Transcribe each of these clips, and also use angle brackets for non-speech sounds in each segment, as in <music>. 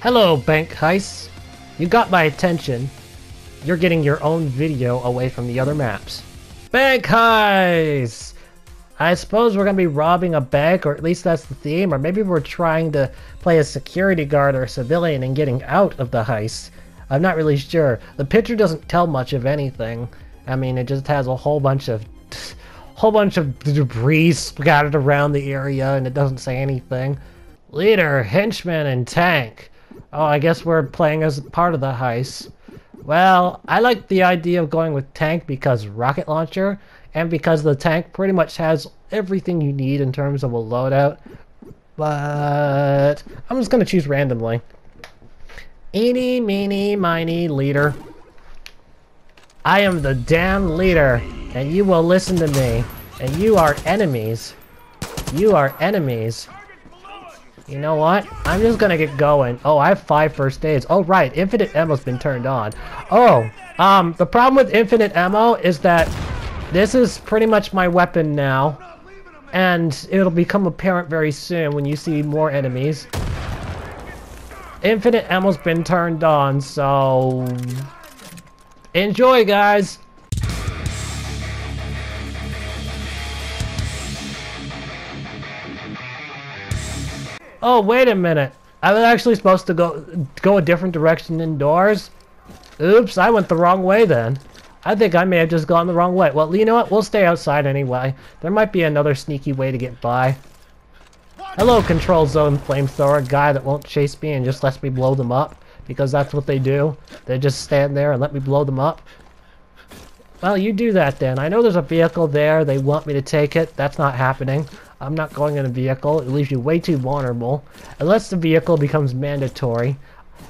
Hello, Bank Heist. You got my attention. You're getting your own video away from the other maps. Bank Heist! I suppose we're gonna be robbing a bank, or at least that's the theme, or maybe we're trying to play a security guard or a civilian and getting out of the heist. I'm not really sure. The picture doesn't tell much of anything. I mean, it just has a whole bunch of <laughs> whole bunch of debris scattered around the area, and it doesn't say anything. Leader, henchman, and tank. Oh, I guess we're playing as part of the heist. Well, I like the idea of going with tank because rocket launcher, and because the tank pretty much has everything you need in terms of a loadout. But I'm just gonna choose randomly. Eeny, meeny, miny, leader. I am the damn leader, and you will listen to me. And you are enemies. You are enemies. You know what? I'm just gonna get going. Oh, I have five first aids. Oh, right. Infinite ammo's been turned on. Oh, um, the problem with infinite ammo is that this is pretty much my weapon now. And it'll become apparent very soon when you see more enemies. Infinite ammo's been turned on, so... Enjoy, guys! Oh, wait a minute. I was actually supposed to go go a different direction indoors. Oops, I went the wrong way then. I think I may have just gone the wrong way. Well, you know what? We'll stay outside anyway. There might be another sneaky way to get by. Hello, Control Zone Flamethrower, guy that won't chase me and just lets me blow them up. Because that's what they do. They just stand there and let me blow them up. Well, you do that then. I know there's a vehicle there. They want me to take it. That's not happening. I'm not going in a vehicle. It leaves you way too vulnerable. Unless the vehicle becomes mandatory.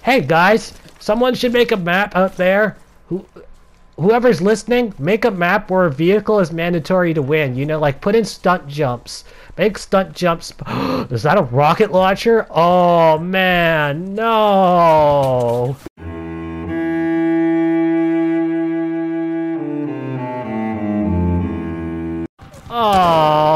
Hey, guys! Someone should make a map out there. Who, whoever's listening, make a map where a vehicle is mandatory to win. You know, like put in stunt jumps. Make stunt jumps. <gasps> is that a rocket launcher? Oh, man. No. Oh.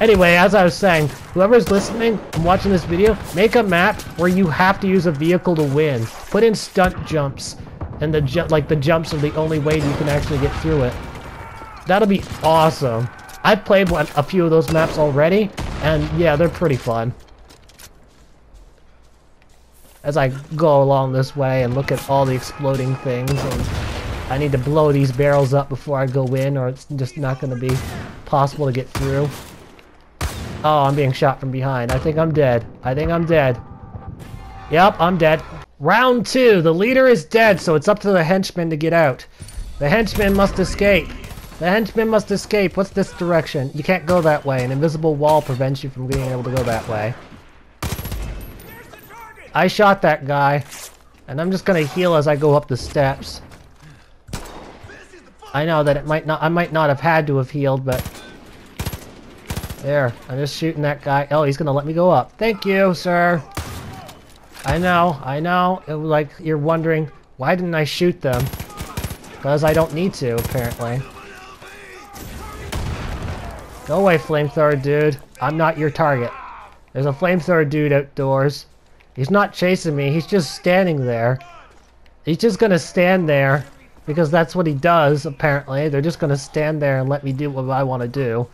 Anyway, as I was saying, whoever's listening and watching this video, make a map where you have to use a vehicle to win. Put in stunt jumps, and the ju like the jumps are the only way you can actually get through it. That'll be awesome. I've played one, a few of those maps already, and yeah, they're pretty fun. As I go along this way and look at all the exploding things, and I need to blow these barrels up before I go in, or it's just not going to be possible to get through. Oh, I'm being shot from behind. I think I'm dead. I think I'm dead. Yep, I'm dead. Round two. The leader is dead, so it's up to the henchman to get out. The henchman must escape. The henchman must escape. What's this direction? You can't go that way. An invisible wall prevents you from being able to go that way. I shot that guy. And I'm just gonna heal as I go up the steps. I know that it might not- I might not have had to have healed, but there, I'm just shooting that guy. Oh, he's gonna let me go up. Thank you, sir. I know, I know. It, like, you're wondering, why didn't I shoot them? Because I don't need to, apparently. Go away, flamethrower dude. I'm not your target. There's a flamethrower dude outdoors. He's not chasing me, he's just standing there. He's just gonna stand there. Because that's what he does, apparently. They're just gonna stand there and let me do what I want to do.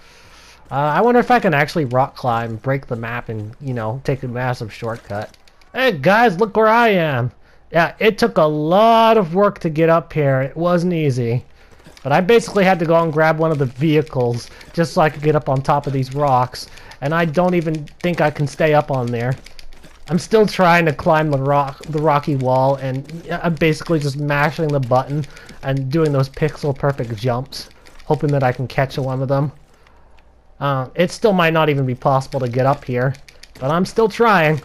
Uh, I wonder if I can actually rock climb, break the map, and, you know, take a massive shortcut. Hey, guys, look where I am! Yeah, it took a lot of work to get up here. It wasn't easy. But I basically had to go and grab one of the vehicles just so I could get up on top of these rocks. And I don't even think I can stay up on there. I'm still trying to climb the rock, the rocky wall, and I'm basically just mashing the button and doing those pixel perfect jumps, hoping that I can catch one of them. Uh, it still might not even be possible to get up here, but I'm still trying.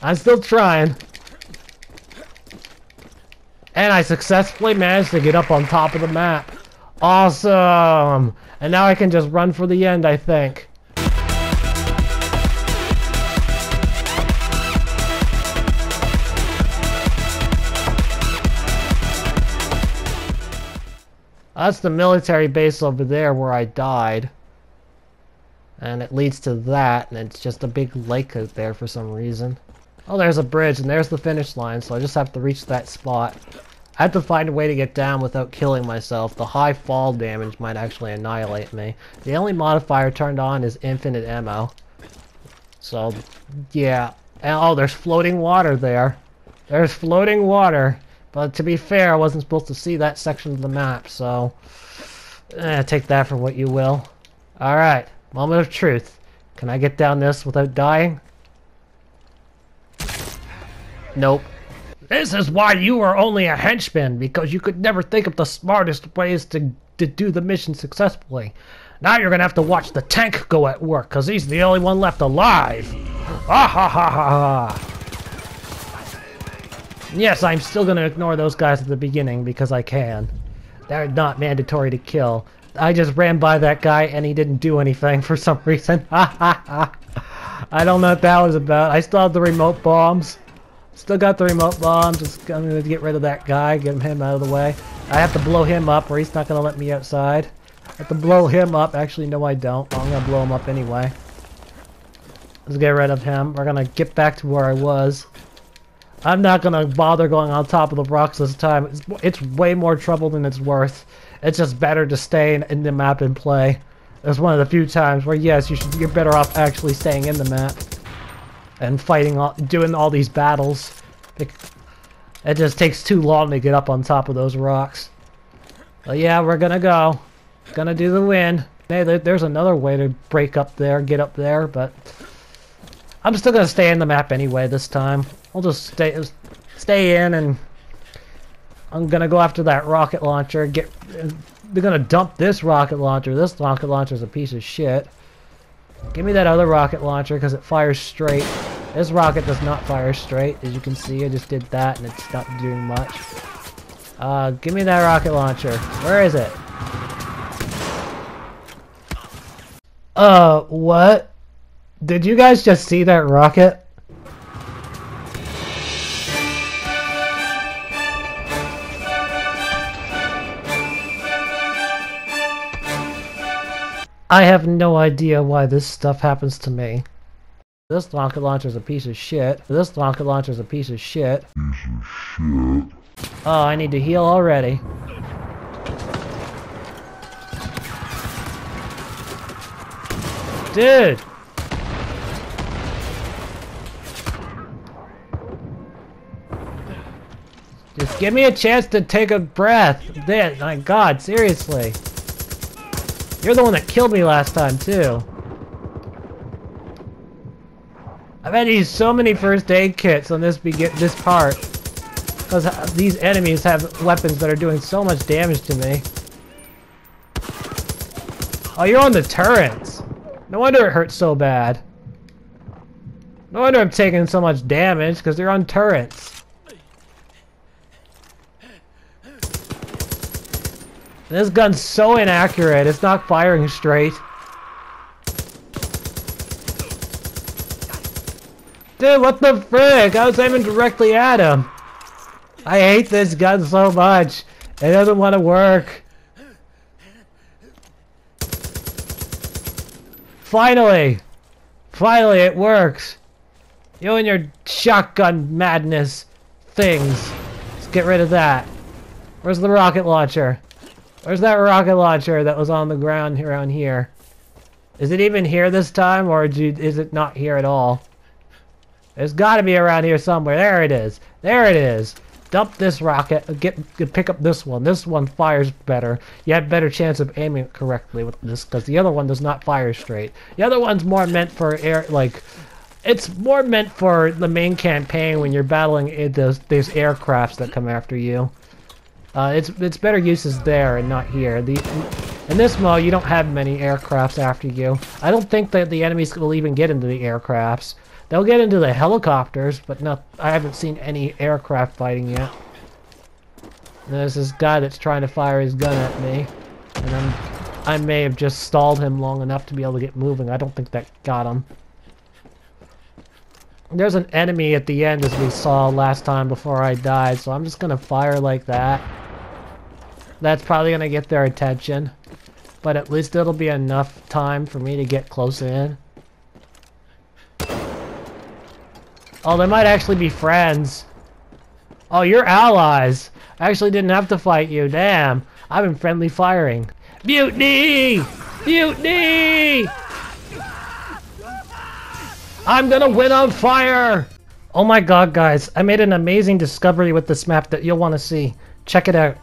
I'm still trying. And I successfully managed to get up on top of the map. Awesome! And now I can just run for the end, I think. That's the military base over there where I died. And it leads to that, and it's just a big lake out there for some reason. Oh, there's a bridge, and there's the finish line, so I just have to reach that spot. I have to find a way to get down without killing myself. The high fall damage might actually annihilate me. The only modifier turned on is infinite ammo. So, yeah. Oh, there's floating water there. There's floating water. But to be fair, I wasn't supposed to see that section of the map, so... Eh, take that for what you will. Alright, moment of truth. Can I get down this without dying? Nope. This is why you are only a henchman, because you could never think of the smartest ways to, to do the mission successfully. Now you're gonna have to watch the tank go at work, because he's the only one left alive. Ah ha ha ha ha! Yes, I'm still gonna ignore those guys at the beginning, because I can. They're not mandatory to kill. I just ran by that guy and he didn't do anything <laughs> for some reason. <laughs> I don't know what that was about. I still have the remote bombs. Still got the remote bombs. Just I'm gonna get rid of that guy, get him out of the way. I have to blow him up, or he's not gonna let me outside. I have to blow him up. Actually, no, I don't. I'm gonna blow him up anyway. Let's get rid of him. We're gonna get back to where I was. I'm not gonna bother going on top of the rocks this time. It's, it's way more trouble than it's worth. It's just better to stay in, in the map and play. It's one of the few times where yes, you should. You're better off actually staying in the map and fighting, all, doing all these battles. It, just takes too long to get up on top of those rocks. But yeah, we're gonna go. Gonna do the win. Hey, there's another way to break up there, get up there, but I'm still gonna stay in the map anyway this time. I'll just stay stay in and I'm gonna go after that rocket launcher. Get they're gonna dump this rocket launcher. This rocket launcher is a piece of shit. Give me that other rocket launcher because it fires straight. This rocket does not fire straight. As you can see, I just did that and it's not doing much. Uh, give me that rocket launcher. Where is it? Uh, what? Did you guys just see that rocket? I have no idea why this stuff happens to me. This rocket launcher is a piece of shit. This rocket launcher is a piece of shit. Piece of shit. Oh, I need to heal already. Dude! Just give me a chance to take a breath. Then, my god, seriously. You're the one that killed me last time, too. I've had to use so many first aid kits on this begin this part. Because uh, these enemies have weapons that are doing so much damage to me. Oh, you're on the turrets. No wonder it hurts so bad. No wonder I'm taking so much damage, because they're on turrets. This gun's so inaccurate, it's not firing straight. Dude, what the frick? I was aiming directly at him. I hate this gun so much. It doesn't want to work. Finally! Finally, it works. You and your shotgun madness things. Let's get rid of that. Where's the rocket launcher? Where's that rocket launcher that was on the ground around here? Is it even here this time, or is it not here at all? There's got to be around here somewhere. There it is. There it is. Dump this rocket. Get, get pick up this one. This one fires better. You have better chance of aiming correctly with this, because the other one does not fire straight. The other one's more meant for air, like, it's more meant for the main campaign when you're battling eh, those these aircrafts that come after you. Uh, it's it's better uses there and not here. The in this mode, you don't have many aircrafts after you. I don't think that the enemies will even get into the aircrafts. They'll get into the helicopters, but not. I haven't seen any aircraft fighting yet. And there's this guy that's trying to fire his gun at me, and I'm, I may have just stalled him long enough to be able to get moving. I don't think that got him. There's an enemy at the end as we saw last time before I died, so I'm just gonna fire like that. That's probably going to get their attention. But at least it'll be enough time for me to get close in. Oh, they might actually be friends. Oh, you're allies. I actually didn't have to fight you. Damn. I've been friendly firing. Mutiny! Mutiny! I'm gonna win on fire! Oh my god, guys. I made an amazing discovery with this map that you'll want to see. Check it out.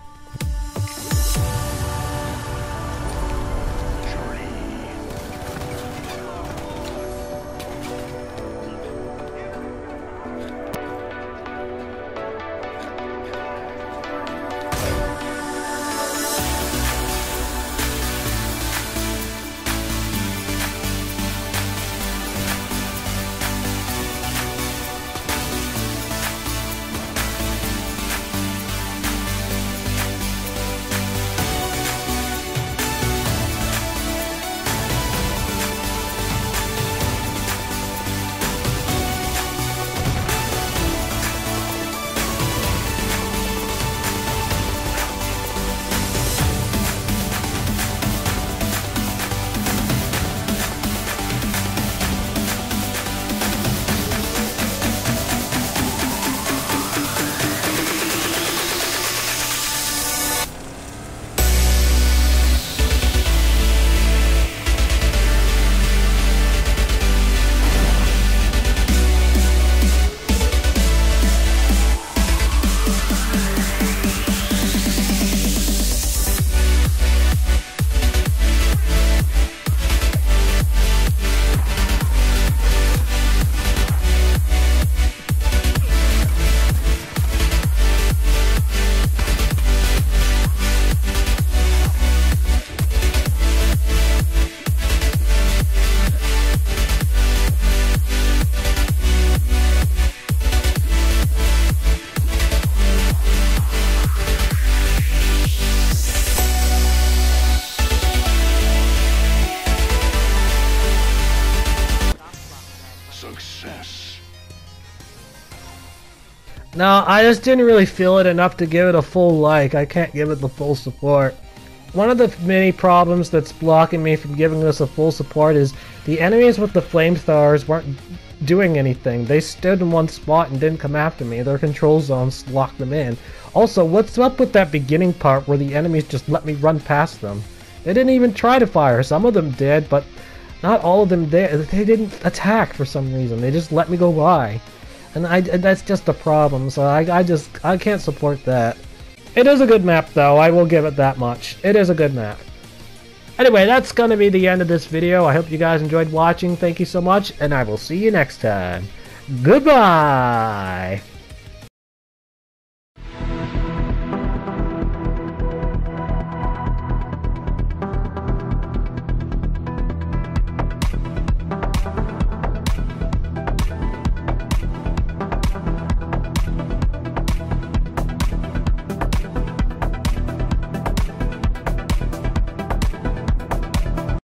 No, I just didn't really feel it enough to give it a full like. I can't give it the full support. One of the many problems that's blocking me from giving this a full support is the enemies with the flamethrowers weren't doing anything. They stood in one spot and didn't come after me. Their control zones locked them in. Also, what's up with that beginning part where the enemies just let me run past them? They didn't even try to fire. Some of them did, but not all of them did. They didn't attack for some reason. They just let me go by. And I, that's just a problem, so I, I just, I can't support that. It is a good map though, I will give it that much. It is a good map. Anyway, that's gonna be the end of this video. I hope you guys enjoyed watching. Thank you so much, and I will see you next time. Goodbye!